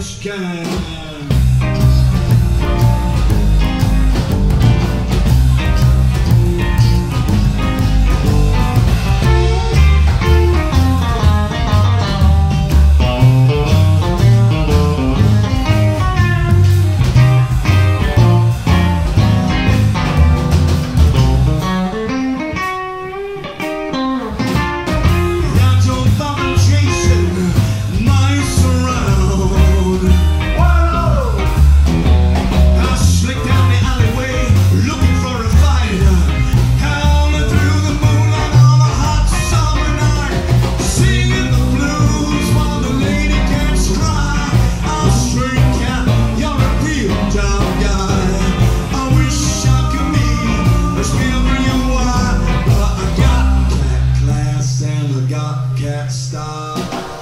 Man. Get can't stop.